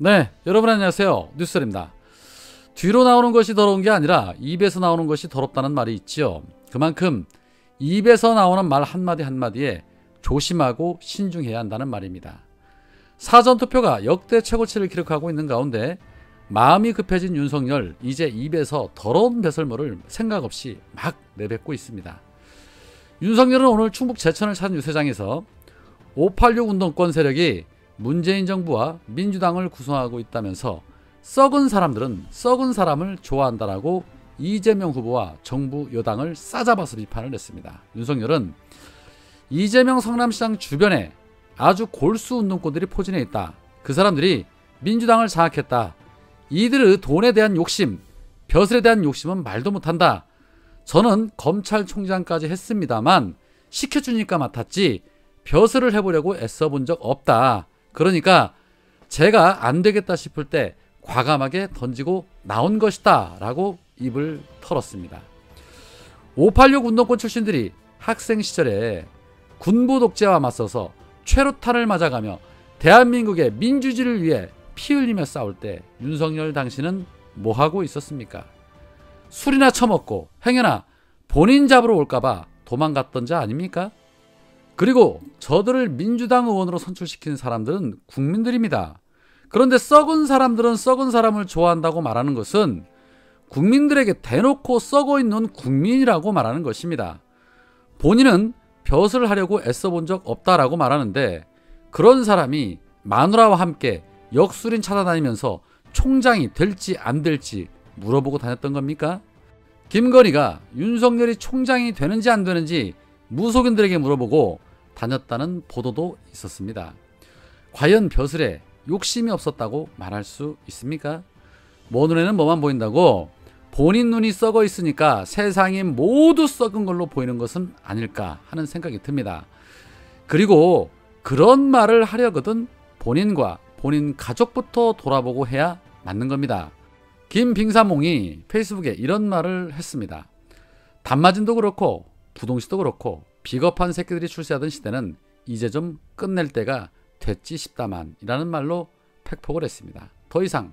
네, 여러분 안녕하세요. 뉴스입니다. 뒤로 나오는 것이 더러운 게 아니라 입에서 나오는 것이 더럽다는 말이 있지요. 그만큼 입에서 나오는 말 한마디 한마디에 조심하고 신중해야 한다는 말입니다. 사전투표가 역대 최고치를 기록하고 있는 가운데 마음이 급해진 윤석열 이제 입에서 더러운 배설물을 생각 없이 막 내뱉고 있습니다. 윤석열은 오늘 충북 제천을 찾은 유세장에서 586 운동권 세력이 문재인 정부와 민주당을 구성하고 있다면서 썩은 사람들은 썩은 사람을 좋아한다라고 이재명 후보와 정부 여당을 싸잡아서 비판을 했습니다. 윤석열은 이재명 성남시장 주변에 아주 골수 운동권들이 포진해 있다. 그 사람들이 민주당을 장악했다. 이들의 돈에 대한 욕심, 벼슬에 대한 욕심은 말도 못한다. 저는 검찰총장까지 했습니다만 시켜주니까 맡았지 벼슬을 해보려고 애써본 적 없다. 그러니까 제가 안 되겠다 싶을 때 과감하게 던지고 나온 것이다. 라고 입을 털었습니다. 586 운동권 출신들이 학생 시절에 군부 독재와 맞서서 최루탄을 맞아가며 대한민국의 민주주의를 위해 피 흘리며 싸울 때 윤석열 당신은 뭐하고 있었습니까? 술이나 처먹고 행여나 본인 잡으러 올까봐 도망갔던 자 아닙니까? 그리고 저들을 민주당 의원으로 선출시킨 사람들은 국민들입니다. 그런데 썩은 사람들은 썩은 사람을 좋아한다고 말하는 것은 국민들에게 대놓고 썩어 있는 국민이라고 말하는 것입니다. 본인은 벼슬 하려고 애써 본 적 없다라고 말하는데 그런 사람이 마누라와 함께 역술인 찾아다니면서 총장이 될지 안 될지 물어보고 다녔던 겁니까? 김건희가 윤석열이 총장이 되는지 안 되는지 무속인들에게 물어보고 다녔다는 보도도 있었습니다. 과연 벼슬에 욕심이 없었다고 말할 수 있습니까? 뭐 눈에는 뭐만 보인다고 본인 눈이 썩어 있으니까 세상이 모두 썩은 걸로 보이는 것은 아닐까 하는 생각이 듭니다. 그리고 그런 말을 하려거든 본인과 본인 가족부터 돌아보고 해야 맞는 겁니다. 김빙사몽이 페이스북에 이런 말을 했습니다. 단마진도 그렇고 부동시도 그렇고 비겁한 새끼들이 출세하던 시대는 이제 좀 끝낼 때가 됐지 싶다만 이라는 말로 팩폭을 했습니다. 더 이상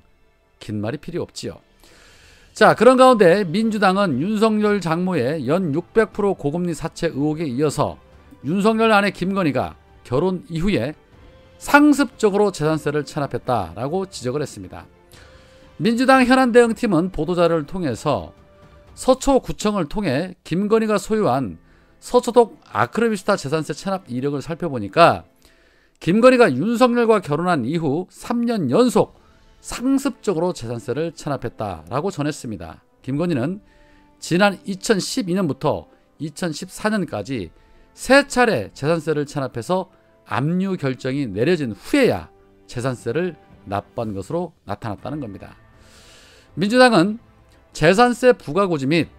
긴 말이 필요 없지요. 자 그런 가운데 민주당은 윤석열 장모의 연 600% 고금리 사채 의혹에 이어서 윤석열 아내 김건희가 결혼 이후에 상습적으로 재산세를 체납했다라고 지적을 했습니다. 민주당 현안 대응팀은 보도자료를 통해서 서초구청을 통해 김건희가 소유한 서초동 아크로비스타 재산세 체납 이력을 살펴보니까 김건희가 윤석열과 결혼한 이후 3년 연속 상습적으로 재산세를 체납했다라고 전했습니다. 김건희는 지난 2012년부터 2014년까지 세 차례 재산세를 체납해서 압류 결정이 내려진 후에야 재산세를 납부한 것으로 나타났다는 겁니다. 민주당은 재산세 부과 고지 및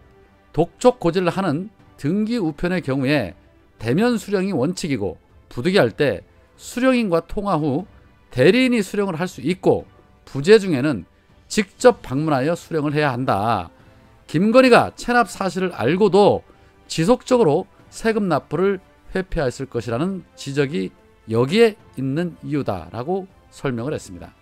독촉 고지를 하는 등기 우편의 경우에 대면 수령이 원칙이고 부득이할 때 수령인과 통화 후 대리인이 수령을 할 수 있고 부재 중에는 직접 방문하여 수령을 해야 한다. 김건희가 체납 사실을 알고도 지속적으로 세금 납부를 회피했을 것이라는 지적이 여기에 있는 이유다라고 설명을 했습니다.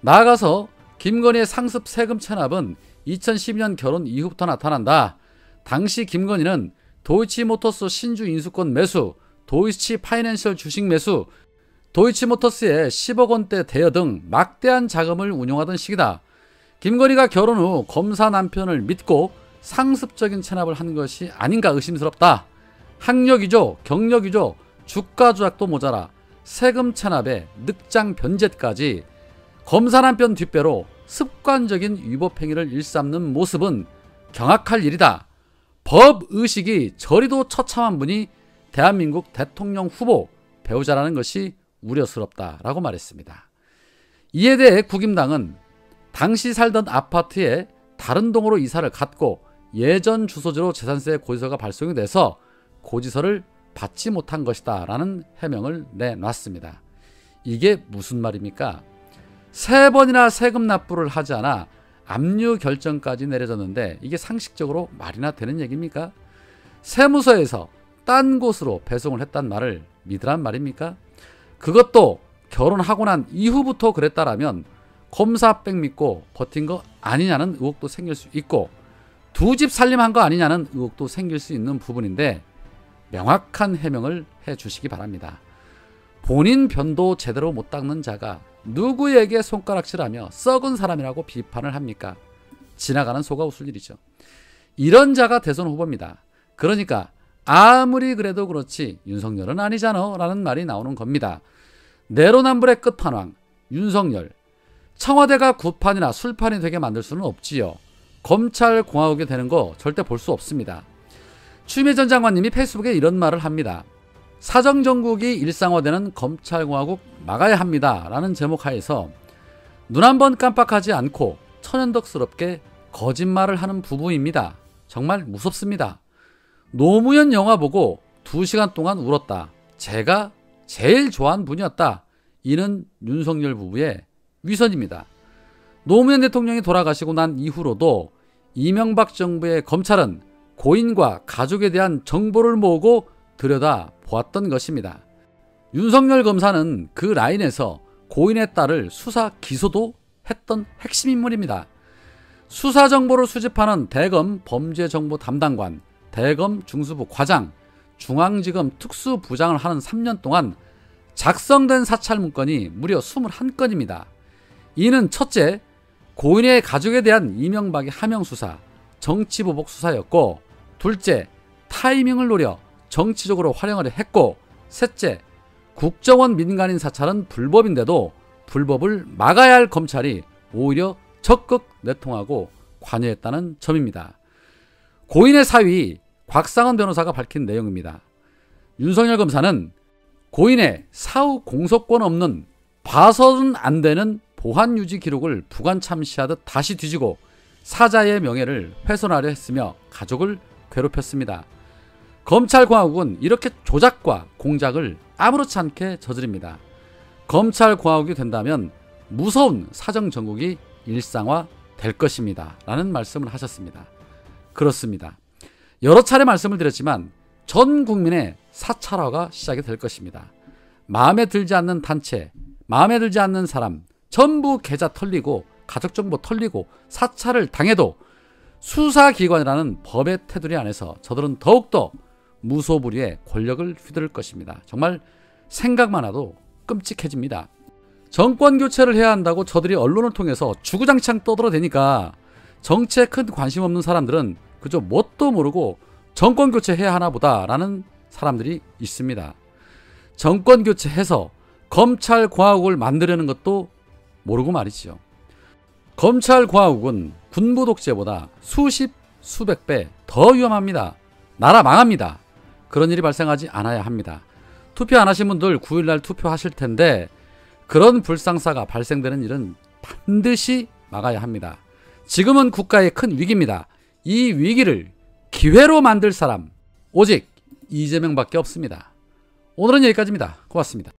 나아가서 김건희의 상습 세금 체납은 2012년 결혼 이후부터 나타난다. 당시 김건희는 도이치모터스 신주 인수권 매수, 도이치 파이낸셜 주식 매수, 도이치모터스의 10억 원대 대여 등 막대한 자금을 운용하던 시기다. 김건희가 결혼 후 검사 남편을 믿고 상습적인 체납을 한 것이 아닌가 의심스럽다. 학력이죠, 경력이죠, 주가 조작도 모자라 세금 체납에 늑장 변제까지 검사 남편 뒷배로 습관적인 위법 행위를 일삼는 모습은 경악할 일이다. 법 의식이 저리도 처참한 분이 대한민국 대통령 후보 배우자라는 것이 우려스럽다라고 말했습니다. 이에 대해 국임당은 당시 살던 아파트에 다른 동으로 이사를 갔고 예전 주소지로 재산세 고지서가 발송이 돼서 고지서를 받지 못한 것이다 라는 해명을 내놨습니다. 이게 무슨 말입니까? 세 번이나 세금 납부를 하지 않아 압류 결정까지 내려졌는데 이게 상식적으로 말이나 되는 얘기입니까? 세무서에서 딴 곳으로 배송을 했단 말을 믿으란 말입니까? 그것도 결혼하고 난 이후부터 그랬다라면 검사 백 믿고 버틴 거 아니냐는 의혹도 생길 수 있고 두 집 살림한 거 아니냐는 의혹도 생길 수 있는 부분인데 명확한 해명을 해 주시기 바랍니다. 본인 변도 제대로 못 닦는 자가 누구에게 손가락질하며 썩은 사람이라고 비판을 합니까? 지나가는 소가 웃을 일이죠. 이런 자가 대선 후보입니다. 그러니까 아무리 그래도 그렇지 윤석열은 아니잖아 라는 말이 나오는 겁니다. 내로남불의 끝판왕 윤석열 청와대가 구판이나 술판이 되게 만들 수는 없지요. 검찰 공화국이 되는 거 절대 볼 수 없습니다. 추미애 전 장관님이 페이스북에 이런 말을 합니다. 사정정국이 일상화되는 검찰공화국 막아야 합니다. 라는 제목 하에서 눈 한 번 깜빡하지 않고 천연덕스럽게 거짓말을 하는 부부입니다. 정말 무섭습니다. 노무현 영화 보고 2시간 동안 울었다. 제가 제일 좋아하는 분이었다. 이는 윤석열 부부의 위선입니다. 노무현 대통령이 돌아가시고 난 이후로도 이명박 정부의 검찰은 고인과 가족에 대한 정보를 모으고 들여다 보았던 것입니다. 윤석열 검사는 그 라인에서 고인의 딸을 수사 기소도 했던 핵심 인물입니다. 수사 정보를 수집하는 대검 범죄정보 담당관, 대검 중수부 과장, 중앙지검 특수부장을 하는 3년 동안 작성된 사찰 문건이 무려 21건입니다. 이는 첫째, 고인의 가족에 대한 이명박의 하명 수사, 정치보복 수사였고, 둘째, 타이밍을 노려 정치적으로 활용을 했고, 셋째, 국정원 민간인 사찰은 불법인데도 불법을 막아야 할 검찰이 오히려 적극 내통하고 관여했다는 점입니다. 고인의 사위 곽상은 변호사가 밝힌 내용입니다. 윤석열 검사는 고인의 사후 공소권 없는 봐서는 안 되는 보안 유지 기록을 부관 참시하듯 다시 뒤지고 사자의 명예를 훼손하려 했으며 가족을 괴롭혔습니다. 검찰공화국은 이렇게 조작과 공작을 아무렇지 않게 저지릅니다. 검찰공화국이 된다면 무서운 사정정국이 일상화 될 것입니다. 라는 말씀을 하셨습니다. 그렇습니다. 여러 차례 말씀을 드렸지만 전 국민의 사찰화가 시작이 될 것입니다. 마음에 들지 않는 단체, 마음에 들지 않는 사람, 전부 계좌 털리고 가족 정보 털리고 사찰을 당해도 수사기관이라는 법의 테두리 안에서 저들은 더욱더 무소불위의 권력을 휘두를 것입니다. 정말 생각만 해도 끔찍해집니다. 정권 교체를 해야 한다고 저들이 언론을 통해서 주구장창 떠들어대니까 정치에 큰 관심 없는 사람들은 그저 뭣도 모르고 정권 교체해야 하나 보다라는 사람들이 있습니다. 정권 교체해서 검찰 공화국을 만들려는 것도 모르고 말이지요. 검찰 공화국은 군부 독재보다 수십 수백 배 더 위험합니다. 나라 망합니다. 그런 일이 발생하지 않아야 합니다. 투표 안 하신 분들 9일날 투표하실 텐데 그런 불상사가 발생되는 일은 반드시 막아야 합니다. 지금은 국가의 큰 위기입니다. 이 위기를 기회로 만들 사람 오직 이재명밖에 없습니다. 오늘은 여기까지입니다. 고맙습니다.